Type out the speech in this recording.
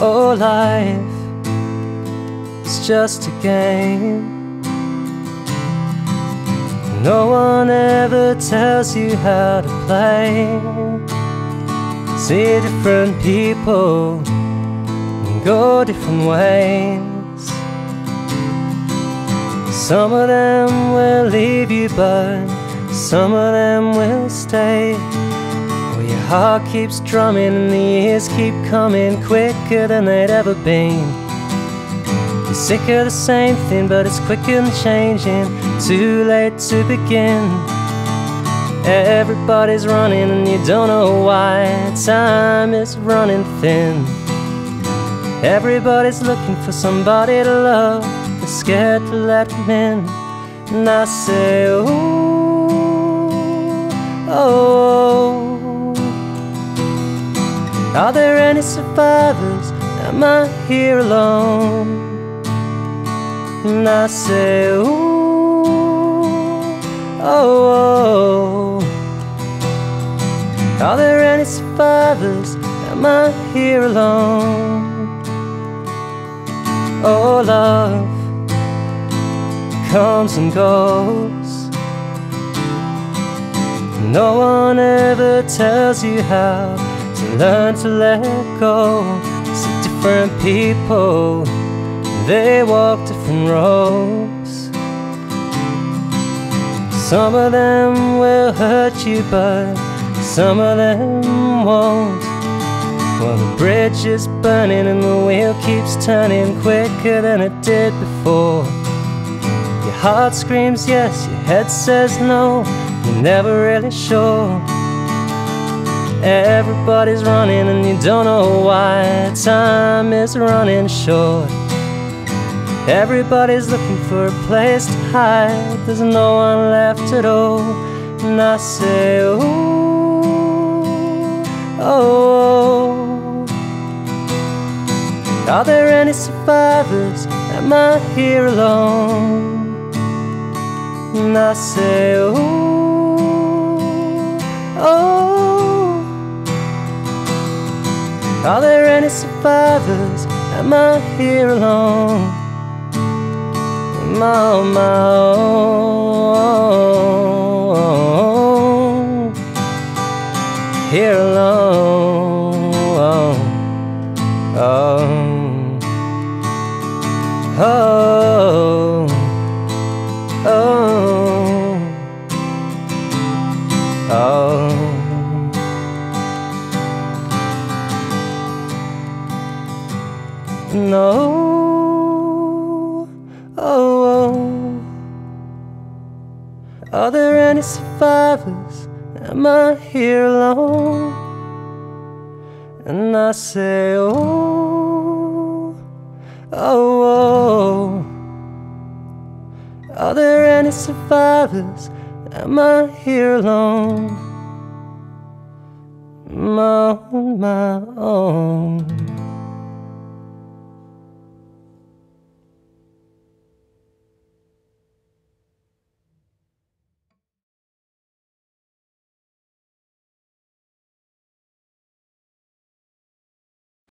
Oh, life is just a game. No one ever tells you how to play. See different people and go different ways. Some of them will leave you, but some of them will stay. Heart keeps drumming and the years keep coming quicker than they'd ever been. You're sick of the same thing, but it's quick and changing. Too late to begin. Everybody's running and you don't know why. Time is running thin. Everybody's looking for somebody to love. They're scared to let them in. And I say, ooh, oh. Are there any survivors? Am I here alone? And I say, ooh, oh, oh. Are there any survivors? Am I here alone? Oh, love comes and goes. No one ever tells you how to learn to let go. See different people, they walk different roads. Some of them will hurt you, but some of them won't. Well, the bridge is burning and the wheel keeps turning quicker than it did before. Your heart screams yes, your head says no, you're never really sure. Everybody's running and you don't know why. Time is running short. Everybody's looking for a place to hide. There's no one left at all. And I say, ooh, oh. oh. Are there any survivors? Am I here alone? And I say, oh. Survivors? Am I here alone? Am I on my own? Here alone. Oh. Oh. No. Oh, oh. Are there any survivors? Am I here alone? And I say, oh, oh, oh. Are there any survivors? Am I here alone? My, my own.